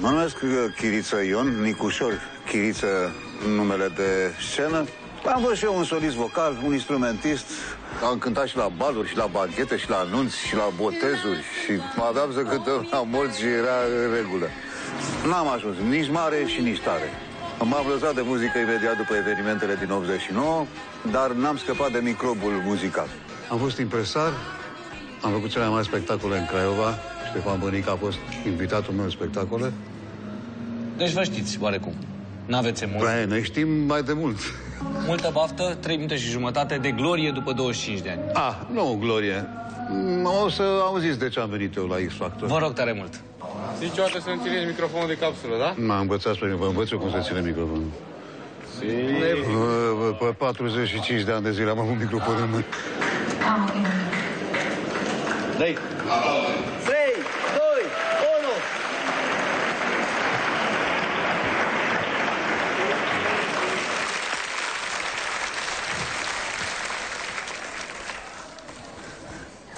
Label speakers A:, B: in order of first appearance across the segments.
A: Mă numesc uh, Chiriță Ion, Nicușor Chiriță, numele de scenă. Am fost și eu un solist vocal, un instrumentist. Am cântat și la baluri, și la banchete, și la anunți, și la botezuri. Și mă aveam să cântăm la mulți și era în regulă. N-am ajuns nici mare și nici tare. M-am lăsat de muzică imediat după evenimentele din 89, dar n-am scăpat de microbul muzical. Am fost impresar, am făcut cele mai mari spectacole în Craiova. Ștefan Bănic a fost invitatul meu în spectacole.
B: Deci vă știți, oarecum. N-aveți emoții.
A: Păi, noi știm mai de mult.
B: Multă baftă, 3 minute și jumătate de glorie după 25 de ani.
A: Ah, nu, Glorie. Mm, O să auziți de ce am venit eu la X Factor.
B: Vă rog tare mult.
C: Niciodată să nu țineți microfonul de capsulă, da?
A: M-a învățat pe mine, vă învăț eu cum să ține microfonul. Pe 45 de ani de zile am avut microfon în mână.
B: Dai.
D: 3, 2, 1.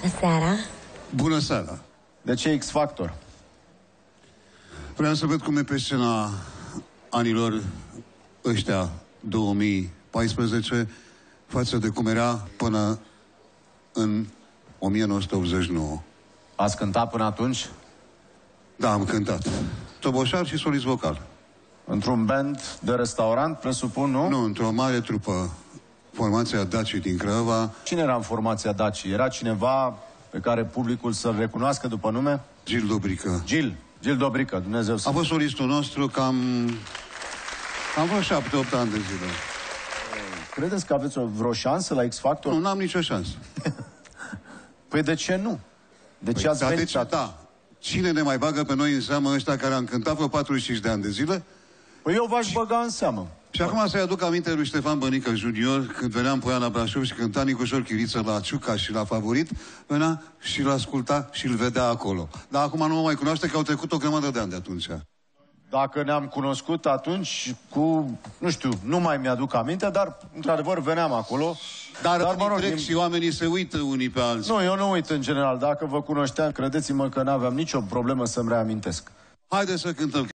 E: Bună seara!
A: Bună seara!
F: De ce X Factor?
A: Vreau să văd cum e pe scena anilor ăștia 2014 față de cum era până în 1989.
F: Ați cântat până atunci?
A: Da, am cântat. Toboșar și solist vocal.
F: Într-un band de restaurant, presupun, nu?
A: Nu, într-o mare trupă, formația Daci din Craiova,
F: Cine era în formația Daci? Era cineva pe care publicul să-l recunoască după nume?
A: Gil Dobrică.
F: Gil. Gil Dobrică, Dumnezeu să...
A: A fost solistul nostru cam... Am vreo șapte-opt ani de zile.
F: Credeți că aveți o, vreo șansă la X Factor?
A: Nu, n-am nicio șansă.
F: Păi de ce nu? De ce
A: Păi,
F: ați
A: da,
F: venit
A: deci,
F: atunci?
A: da. Cine ne mai bagă pe noi în seamă ăștia care am cântat vreo 45 de ani de zile?
F: Păi eu v-aș băga în seamă.
A: Și acum să-i aduc aminte lui Ștefan Bănică Junior, când veneam pe la Brașov și cânta Nicușor Chiriță la Ciuca și la Favorit, venea și l asculta și îl vedea acolo. Dar acum nu mă mai cunoaște că au trecut o grămadă de ani de atunci.
F: Dacă ne-am cunoscut atunci cu, nu știu, nu mai mi-aduc aminte, dar într-adevăr veneam acolo.
A: Dar,
F: Dar,
A: dar
F: mă rog,
A: trec
F: din-
A: și oamenii se uită unii pe alții.
F: Nu, eu nu uit în general. Dacă vă cunoșteam, credeți-mă că n-aveam nicio problemă să-mi reamintesc.
A: Haideți să cântăm